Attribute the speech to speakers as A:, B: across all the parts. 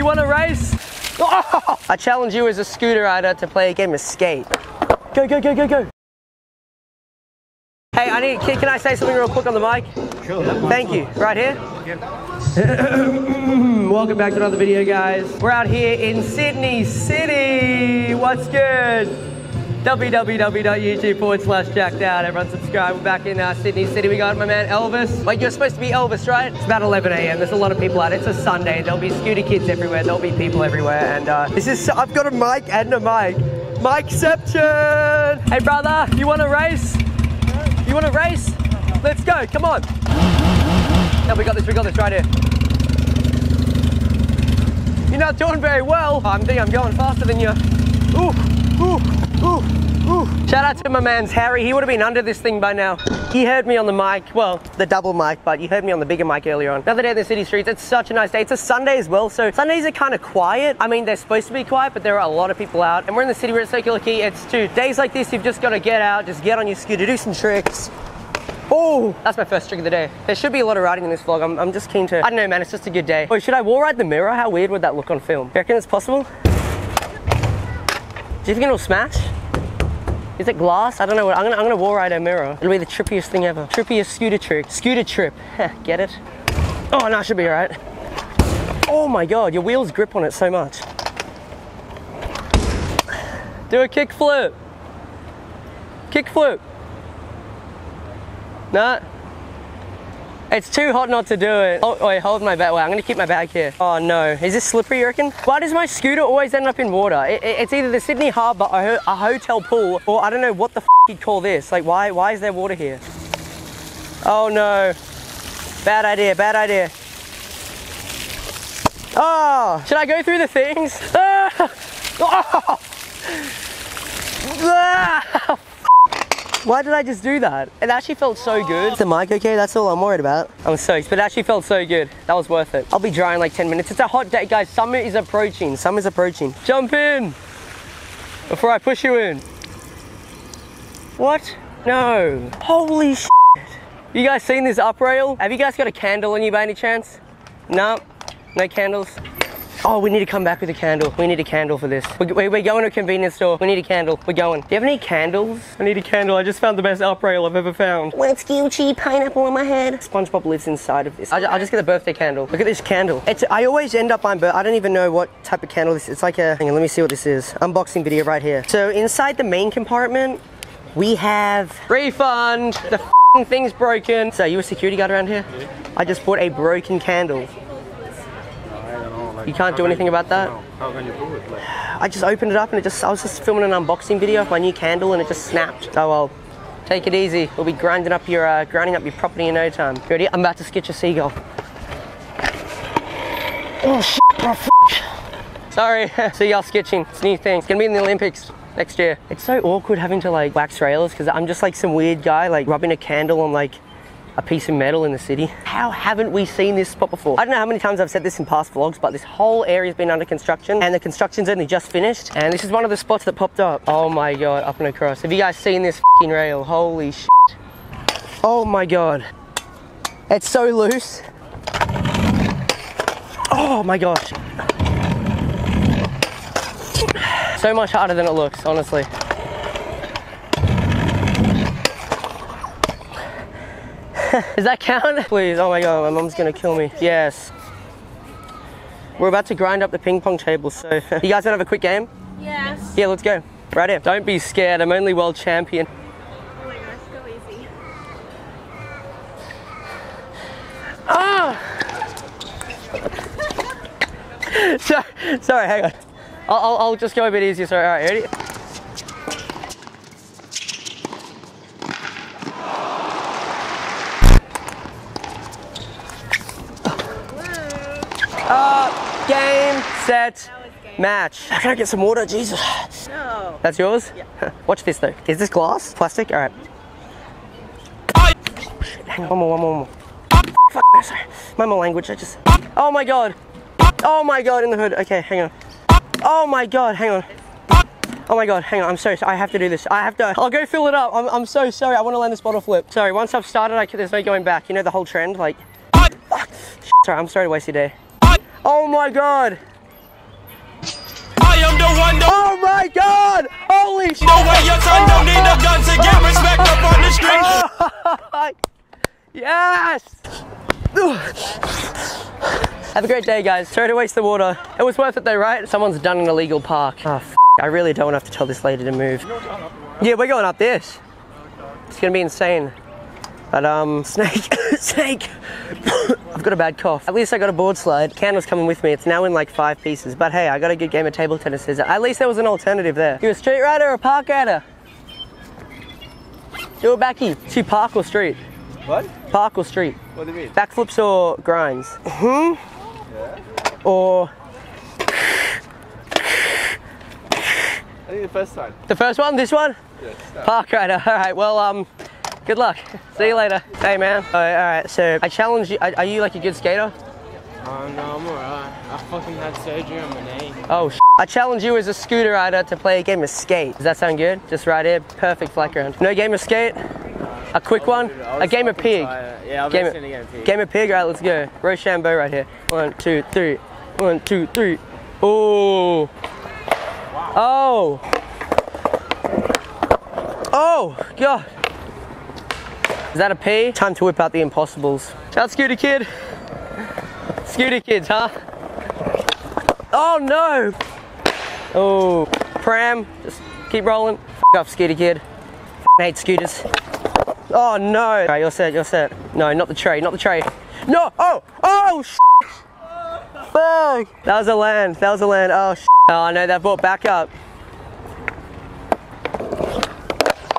A: you want to race? Oh! I challenge you as a scooter rider to play a game of skate. Go, go, go, go, go. Hey, I need, can, can I say something real quick on the mic?
B: Sure.
A: Thank you. Right here? Welcome back to another video, guys. We're out here in Sydney City. What's good? www.youtube forward slash jackdauth. Everyone subscribe. We're back in uh, Sydney City. We got my man Elvis. Wait, you're supposed to be Elvis, right? It's about 11 a.m. There's a lot of people out. It's a Sunday. There'll be scooter kids everywhere. There'll be people everywhere. And uh, this is, I've got a mic and a mic. Mike Micception! Hey, brother, you want to race? You want to race? Let's go. Come on. No, we got this. We got this right here. You're not doing very well. I think I'm going faster than you. Ooh, ooh, ooh, ooh. Shout out to my man's Harry. He would have been under this thing by now. He heard me on the mic. Well, the double mic, but you heard me on the bigger mic earlier on. Another day in the city streets. It's such a nice day. It's a Sunday as well, so Sundays are kind of quiet. I mean, they're supposed to be quiet, but there are a lot of people out. And we're in the city. We're at Circular Quay. It's two days like this. You've just got to get out, just get on your scooter, do some tricks. Oh, that's my first trick of the day. There should be a lot of riding in this vlog. I'm, I'm just keen to, I don't know, man, it's just a good day. Wait, should I wall ride the mirror? How weird would that look on film? You reckon it's possible? Do you think it'll smash? Is it glass? I don't know. I'm gonna, I'm gonna wall ride a mirror. It'll be the trippiest thing ever. Trippiest scooter trick. Scooter trip. Get it? Oh, no, it should be all right. Oh my God, your wheels grip on it so much. Do a kick flip. Kick flip. Nah. It's too hot not to do it. Oh, wait, hold my bag. Wait, I'm gonna keep my bag here. Oh no, is this slippery, you reckon? Why does my scooter always end up in water? It, it, it's either the Sydney Harbour, a, a hotel pool, or I don't know what the f you'd call this. Like, why, why is there water here? Oh no. Bad idea, bad idea. Oh, should I go through the things? Ah! Oh! Ah! Why did I just do that? It actually felt so good. Is the mic okay? That's all I'm worried about. I'm soaked, but it actually felt so good. That was worth it. I'll be dry in like 10 minutes. It's a hot day, guys. Summer is approaching. Summer's approaching. Jump in before I push you in. What? No. Holy shit. You guys seen this up rail? Have you guys got a candle on you by any chance? No? No candles? Oh, we need to come back with a candle. We need a candle for this. We're, we're going to a convenience store. We need a candle. We're going. Do you have any candles? I need a candle. I just found the best up rail I've ever found. What's Gucci? Pineapple on my head. SpongeBob lives inside of this. I'll, I'll just get the birthday candle. Look at this candle. It's. I always end up buying, but I don't even know what type of candle this is. It's like a. Hang on, let me see what this is. Unboxing video right here. So inside the main compartment, we have refund. The thing's broken. So you a security guard around here?
B: Yeah.
A: I just bought a broken candle. You can't do anything about that?
B: How can you do it? Like,
A: I just opened it up and it just, I was just filming an unboxing video of my new candle and it just snapped. Oh well, take it easy. We'll be grinding up your, uh, grinding up your property in no time. You ready? I'm about to sketch a seagull. Oh shit, bro, Sorry, seagull sketching. It's a new thing. It's gonna be in the Olympics next year. It's so awkward having to like wax rails because I'm just like some weird guy like rubbing a candle on like a piece of metal in the city. How haven't we seen this spot before? I don't know how many times I've said this in past vlogs, but this whole area's been under construction and the construction's only just finished. And this is one of the spots that popped up. Oh my God, up and across. Have you guys seen this rail? Holy shit. Oh my God. It's so loose. Oh my gosh. So much harder than it looks, honestly. Does that count? Please, oh my god, my mom's gonna kill me. Yes. We're about to grind up the ping pong table, so you guys wanna have a quick game?
C: Yes.
A: Yeah, let's go. Right here. Don't be scared, I'm only world champion.
C: Oh my gosh, go easy.
A: Ah! sorry, sorry, hang on. I'll, I'll, I'll just go a bit easier, sorry. Alright, ready? Set, match. Can I get some water? Jesus.
C: No.
A: That's yours? Yeah. Watch this though. Is this glass? Plastic? Alright. Oh, hang on, one more, one more, one more. Fuck, no, sorry. My more language, I just. Oh my god. Oh my god, in the hood. Okay, hang on. Oh my god, hang on. Oh my god, hang on, I'm so sorry. I have to do this. I have to. I'll go fill it up. I'm, I'm so sorry. I want to land this bottle flip. Sorry, once I've started, I there's no going back. You know the whole trend? Like. Fuck. Sorry, I'm sorry to waste your day. Oh my god.
B: Am the one, the
A: Oh my god! Holy shit!
B: No way your son don't need a gun to get respect up on the street.
A: yes! Have a great day, guys. Sorry to waste the water. It was worth it though, right? Someone's done an illegal park. Oh, f- I really don't have to tell this lady to move. Yeah, we're going up this. It's gonna be insane. But um, snake, snake. I've got a bad cough. At least I got a board slide. Candle's coming with me. It's now in like five pieces. But hey, I got a good game of table tennis. At least there was an alternative there. You a street rider or a park rider? Do a backy. To park or street?
D: What?
A: Park or street?
D: What do you mean?
A: Backflips or grinds? Hmm? Or
D: I think the first time.
A: the first one, this one?
D: Yes.
A: Park rider. All right, well, um, good luck. See you later. Hey, man. All right, all right, so I challenge you. Are, you like a good skater?
E: Oh no, I'm alright. I fucking had surgery on my knee.
A: Oh, sh- I challenge you as a scooter rider to play a game of skate. Does that sound good? Just right here, perfect flat ground. No game of skate? A quick one? A game of pig?
E: Yeah, I've
A: Game of,
E: seeing again. Pig.
A: game of pig, all right, let's go. Rochambeau right here. One, two, three. One, two, three. Oh. Oh. Oh, God. Is that a P? Time to whip out the impossibles. That Scooter Kid. Scooter Kids, huh? Oh no! Oh, pram, just keep rolling. F up, Scooter Kid. F hate scooters. Oh no! All right, you're set, you're set. No, not the tray, not the tray. No! Oh! Oh! Sh Fuck! That was a land, that was a land. Oh, sh Oh no, that brought back up.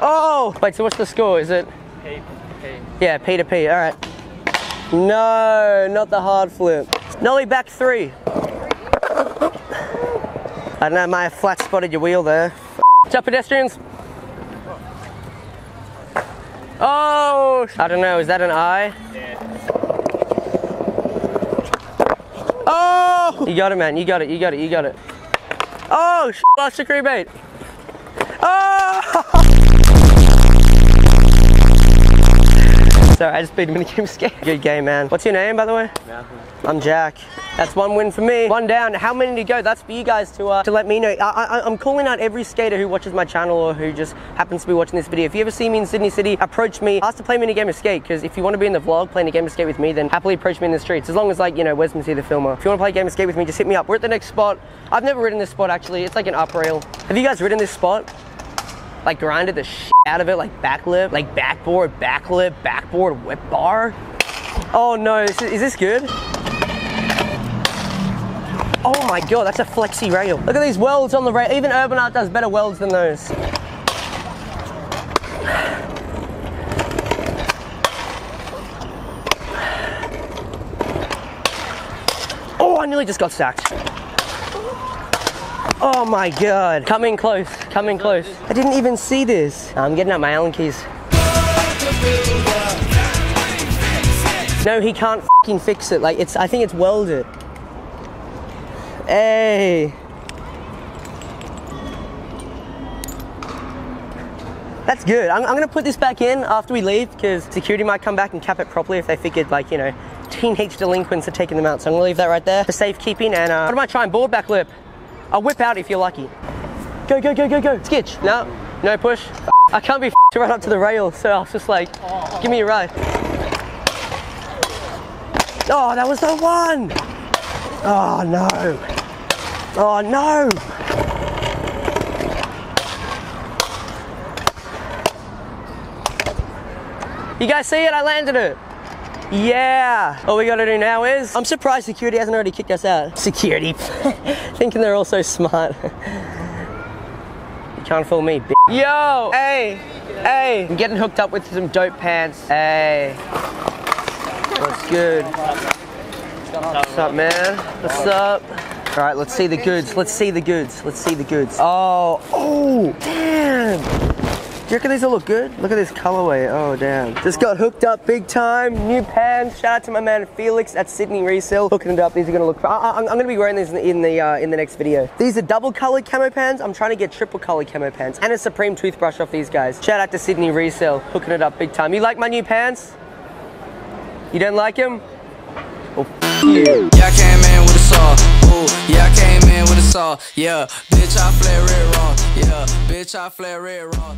A: Oh! Wait, so what's the score? Is it?
E: Eight. P.
A: Yeah, P2P, all right. No, not the hard flip. Nollie back three. I don't know, may have flat spotted your wheel there. What's up, pedestrians? Oh! I don't know, is that an eye? Yeah. Oh! You got it, man, you got it, you got it, you got it. Oh, sh lost the crew bait. Oh! Sorry, I just beat played a mini game skate. Good game, man. What's your name, by the way? I'm Jack. That's one win for me. One down. How many to go? That's for you guys to uh, to let me know. I, I, I'm calling out every skater who watches my channel or who just happens to be watching this video. If you ever see me in Sydney City, approach me. Ask to play mini game of skate because if you want to be in the vlog playing a game of skate with me, then happily approach me in the streets. As long as like you know, where's Missy the filmer? If you want to play a game of skate with me, just hit me up. We're at the next spot. I've never ridden this spot actually. It's like an up rail. Have you guys ridden this spot? Like grinded the shit out of it, like backlip, like backboard, backlip, backboard, whip bar. Oh no, is, is this good? Oh my god, that's a flexi rail. Look at these welds on the rail. Even Urban Artt does better welds than those. Oh, I nearly just got sacked. Oh my god. Come in close. Come in close. I didn't even see this. I'm getting out my Allen keys. No, he can't fucking fix it. Like it's I think it's welded. Hey. That's good. I'm, I'm gonna put this back in after we leave because security might come back and cap it properly if they figured like, you know, teenage delinquents are taking them out. So I'm gonna leave that right there for safekeeping and uh, what am I trying? Board back lip. I'll whip out if you're lucky. Go, go, go, go, go. Skitch. No, no push. I can't be to run up to the rail, so I was just like, give me a ride. Oh, that was the one. Oh no. Oh no. You guys see it? I landed it. Yeah. All we gotta do now is, I'm surprised security hasn't already kicked us out. Security. Thinking they're all so smart. you can't fool me, bitch. Yo, hey, hey. I'm getting hooked up with some dope pants. Hey. What's good? What's up, man? What's up? All right, let's see the goods. Let's see the goods. Let's see the goods. Oh, oh, damn. You reckon these will look good? Look at this colorway. Oh, damn. Just got hooked up big time. New pants. Shout out to my man Felix at Sydney Resale. Hooking it up. These are gonna look. I, am gonna be wearing these in the in the, uh, in the next video. These are double colored camo pants. I'm trying to get triple colored camo pants and a Supreme toothbrush off these guys. Shout out to Sydney Resale. Hooking it up big time. You like my new pants? You don't like them? You.
F: Yeah, I came in with a saw. Ooh, yeah, I came in with a saw. Yeah, bitch, I flare red raw. Yeah, bitch, I flare red raw.